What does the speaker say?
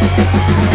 Música